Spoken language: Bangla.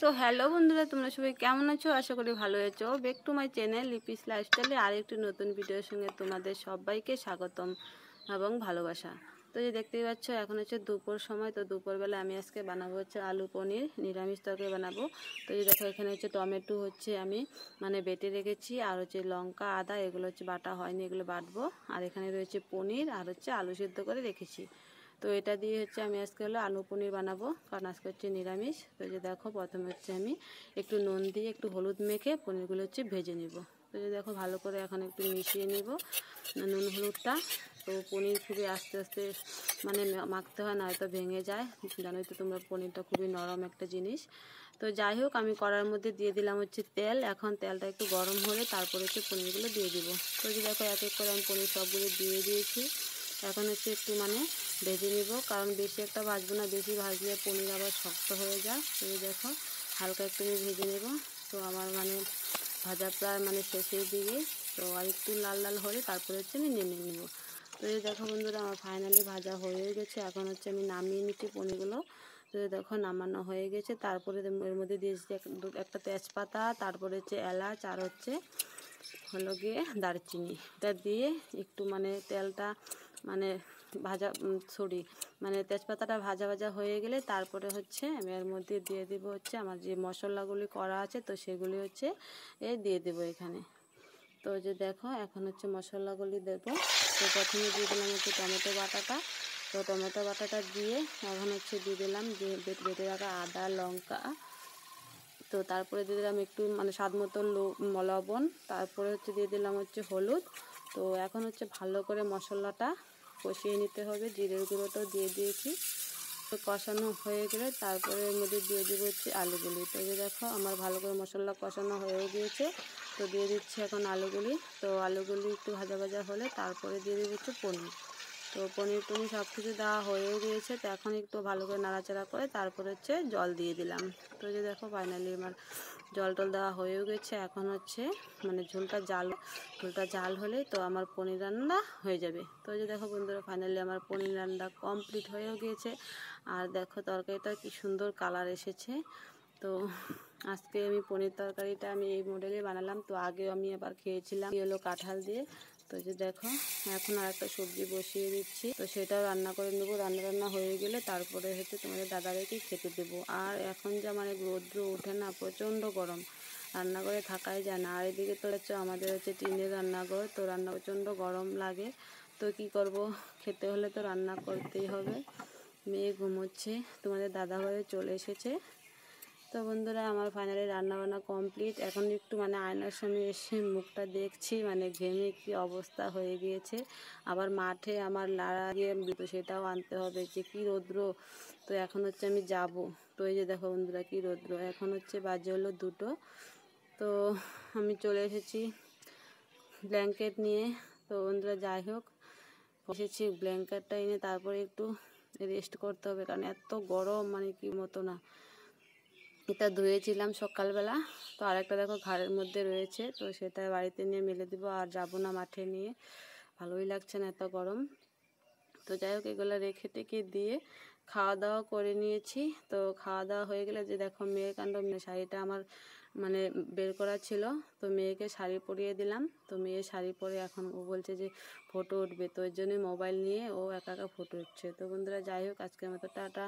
তো হ্যালো বন্ধুরা, তোমরা সবাই কেমন আছো? আশা করি ভালো আছো। Back to my channel Lipi's লাইফস্টাইলে আরেকটি নতুন ভিডিওর সঙ্গে তোমাদের সবাইকে স্বাগতম এবং ভালোবাসা। তো যে দেখতেই পাচ্ছ, এখন হচ্ছে দুপুর সময়। তো দুপুরবেলা আমি আজকে বানাবো হচ্ছে আলু পনির, নিরামিষ তরকারি বানাবো। তো যে দেখো, এখানে হচ্ছে টমেটো হচ্ছে আমি মানে বেটে রেখেছি। আর হচ্ছে লঙ্কা, আদা, এগুলো হচ্ছে বাটা হয়নি, এগুলো বাটবো। আর এখানে রয়েছে পনির আর হচ্ছে আলু সিদ্ধ করে রেখেছি। তো এটা দিয়ে হচ্ছে আমি আজকে হলো আলু পনির বানাবো, কারণ আজকে হচ্ছে নিরামিষ। তো যে দেখো, প্রথমে হচ্ছে আমি একটু নুন দিয়ে একটু হলুদ মেখে পনিরগুলো হচ্ছে ভেজে নিব। তো যে দেখো, ভালো করে এখন একটু মিশিয়ে নিব নুন হলুদটা। তো পনির খুবই আস্তে আস্তে মানে মাখতে হয়, নয়তো ভেঙে যায়। জানোই তো তোমরা, পনিরটা খুবই নরম একটা জিনিস। তো যাই হোক, আমি কড়ার মধ্যে দিয়ে দিলাম হচ্ছে তেল। এখন তেলটা একটু গরম হলে তারপরে হচ্ছে পনিরগুলো দিয়ে দিব। তো দেখো, এক এক করে আমি পনির সবগুলো দিয়ে দিয়েছি। এখন হচ্ছে একটু মানে ভেজে নিব। কারণ বেশি একটা ভাজবো না, বেশি ভাজলে পনির আবার শক্ত হয়ে যায়। তো দেখো, হালকা একটু ভেজে নেব। তো আমার মানে ভাজা প্রায় মানে শেষের দিকে তো আর একটু লাল লাল হলে তারপরে হচ্ছে আমি নেমে নেব। তো এই দেখো বন্ধুরা, আমার ফাইনালি ভাজা হয়ে গেছে। এখন হচ্ছে আমি নামিয়ে নিচ্ছি পনিরগুলো। তো দেখো, নামানো হয়ে গেছে। তারপরে এর মধ্যে দিয়েছি একটা তেজপাতা, তারপরে হচ্ছে এলাচ, আর হচ্ছে হলো গিয়ে দারচিনি। এটা দিয়ে একটু মানে তেলটা মানে ভাজা সরি মানে তেজপাতাটা ভাজা ভাজা হয়ে গেলে তারপরে হচ্ছে আমি এর মধ্যে দিয়ে দেবো হচ্ছে আমার যে মশলাগুলি করা আছে, তো সেগুলি হচ্ছে এ দিয়ে দেবো এখানে। তো যে দেখো, এখন হচ্ছে মশলাগুলি দেবো। তো প্রথমে দিয়ে দিলাম হচ্ছে টমেটো বাটাটা। তো টমেটো বাটাটা দিয়ে এখন হচ্ছে দিয়ে দিলাম যে বেটে রাখা আদা, লঙ্কা। তো তারপরে দিয়ে দিলাম একটু মানে স্বাদ মতো লবণ। তারপরে হচ্ছে দিয়ে দিলাম হচ্ছে হলুদ। তো এখন হচ্ছে ভালো করে মশলাটা কষিয়ে নিতে হবে। জিরের গুঁড়োটাও দিয়ে দিয়েছি। তো কষানো হয়ে গেলে তারপরে এর মধ্যে দিয়ে দেবো হচ্ছে আলুগুলি। তো যে দেখো, আমার ভালো করে মশলা কষানো হয়ে গিয়েছে। তো দিয়ে দিচ্ছি এখন আলুগুলি। তো আলুগুলি একটু ভাজা ভাজা হলে তারপরে দিয়ে দেবো হচ্ছে পনির। তো পনির টনির সব কিছু দেওয়া হয়েও গিয়েছে, তো এখন একটু ভালো করে নাড়াচাড়া করে তারপর হচ্ছে জল দিয়ে দিলাম। তো যে দেখো ফাইনালি আমার জল টল দেওয়া হয়েও গেছে, এখন হচ্ছে মানে ঝোলটা জাল ঝোলটা জাল হলে তো আমার পনির রান্না হয়ে যাবে। তো যে দেখো বন্ধুরা ফাইনালি আমার পনির রান্না কমপ্লিট হয়েও গিয়েছে। আর দেখো তরকারিটা কি সুন্দর কালার এসেছে। তো আজকে আমি পনির তরকারিটা আমি এই মডেলে বানালাম। তো আগেও আমি আবার খেয়েছিলাম। হলো কাঁঠাল দিয়ে। তো যে দেখো, এখন আর একটা সবজি বসিয়ে দিচ্ছি। তো সেটাও রান্না করে নেব। রান্না রান্না হয়ে গেলে তারপরে হচ্ছে তোমাদের দাদাদেরকে খেতে দেবো। আর এখন যে মানে রৌদ্র ওঠে না, প্রচণ্ড গরম। রান্নাঘরে থাকাই যায় না। আর এদিকে তো হচ্ছে আমাদের হচ্ছে টিনের রান্নাঘর। তো রান্না প্রচণ্ড গরম লাগে। তো কি করব? খেতে হলে তো রান্না করতেই হবে। মেয়ে ঘুমোচ্ছে। তোমাদের দাদা ঘরে চলে এসেছে। তো বন্ধুরা, আমার ফাইনালি রান্নাবান্না কমপ্লিট। এখন একটু মানে আয়নার সামনে এসে মুখটা দেখছি মানে ঘেমে কি অবস্থা হয়ে গিয়েছে। আবার মাঠে আমার লাড়া গিয়ে তো সেটাও আনতে হবে যে কী রৌদ্র। তো এখন হচ্ছে আমি যাব। তো এই যে দেখো বন্ধুরা কী রৌদ্র। এখন হচ্ছে বাজে হলো দুটো। তো আমি চলে এসেছি ব্ল্যাঙ্কেট নিয়ে। তো বন্ধুরা যাই হোক, এসেছি ব্ল্যাঙ্কেটটা এনে তারপরে একটু রেস্ট করতে হবে, কারণ এত গরম মানে কি মতো না। এটা ধুয়েছিলাম সকালবেলা। তো আরেকটা দেখো ঘাড়ের মধ্যে রয়েছে, তো সেটা বাড়িতে নিয়ে মেলে দিব আর যাব না মাঠে নিয়ে। ভালোই লাগছে না এত গরম। তো যাই হোক, এগুলো রেখে টেকে দিয়ে খাওয়া দাওয়া করে নিয়েছি। তো খাওয়া দাওয়া হয়ে গেলে যে দেখো মেয়ের কাণ্ড শাড়িটা আমার মানে বের করা ছিল। তো মেয়েকে শাড়ি পরিয়ে দিলাম। তো মেয়ে শাড়ি পরে এখন ও বলছে যে ফটো উঠবে। তো ওই জন্যই মোবাইল নিয়ে ও একা একা ফটো উঠছে। তো বন্ধুরা যাই হোক, আজকের মতো টাটা।